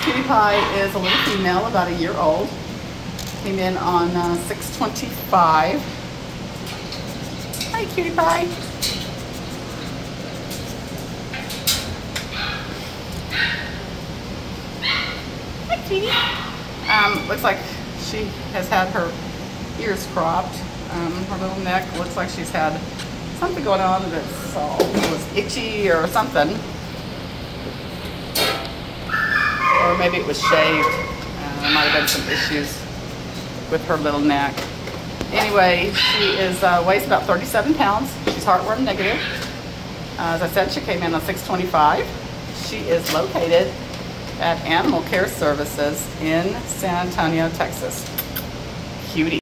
cutie pie is a little female, about a year old. Came in on uh, 625. Hi, cutie pie. Hi, cutie. Um, looks like she has had her ears cropped. Um, her little neck looks like she's had something going on that's it was itchy or something. Or maybe it was shaved. Uh, might have been some issues with her little neck. Anyway, she is uh, weighs about 37 pounds. She's heartworm negative. Uh, as I said, she came in on 625. She is located at Animal Care Services in San Antonio, Texas. Cutie.